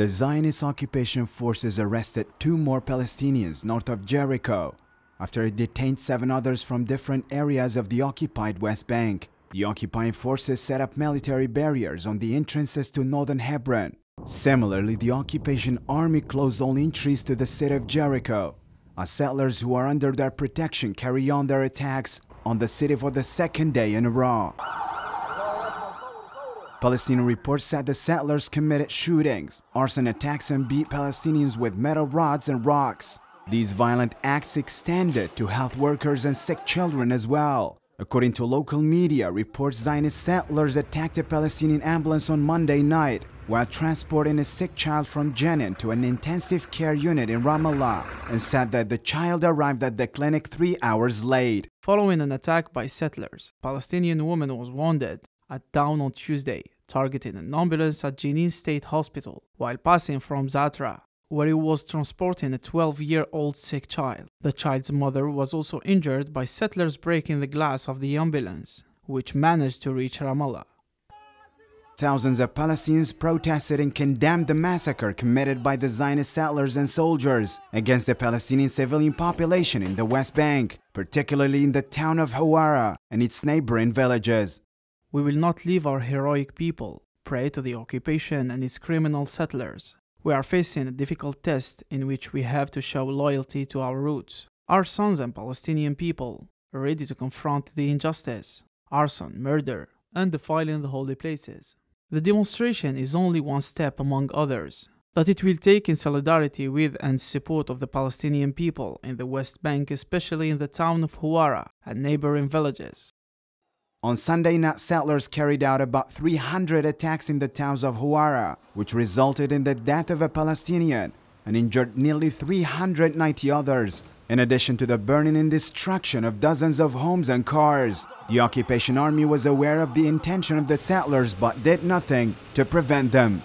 The Zionist occupation forces arrested two more Palestinians north of Jericho after it detained seven others from different areas of the occupied West Bank. The occupying forces set up military barriers on the entrances to northern Hebron. Similarly, the occupation army closed all entries to the city of Jericho. As settlers who are under their protection carry on their attacks on the city for the second day in a row. Palestinian reports said the settlers committed shootings, arson attacks and beat Palestinians with metal rods and rocks. These violent acts extended to health workers and sick children as well. According to local media, reports Zionist settlers attacked a Palestinian ambulance on Monday night while transporting a sick child from Jenin to an intensive care unit in Ramallah and said that the child arrived at the clinic three hours late. Following an attack by settlers, Palestinian woman was wounded at dawn on Tuesday, targeting an ambulance at Jenin State Hospital while passing from Zatra, where he was transporting a 12 year old sick child. The child's mother was also injured by settlers breaking the glass of the ambulance, which managed to reach Ramallah. Thousands of Palestinians protested and condemned the massacre committed by the Zionist settlers and soldiers against the Palestinian civilian population in the West Bank, particularly in the town of Hawara and its neighboring villages. We will not leave our heroic people prey to the occupation and its criminal settlers. We are facing a difficult test in which we have to show loyalty to our roots. Our sons and Palestinian people are ready to confront the injustice, arson, murder, and defiling the holy places. The demonstration is only one step among others that it will take in solidarity with and support of the Palestinian people in the West Bank, especially in the town of Huwara and neighboring villages. On Sunday night, settlers carried out about 300 attacks in the towns of Huwara, which resulted in the death of a Palestinian and injured nearly 390 others, in addition to the burning and destruction of dozens of homes and cars. The occupation army was aware of the intention of the settlers but did nothing to prevent them.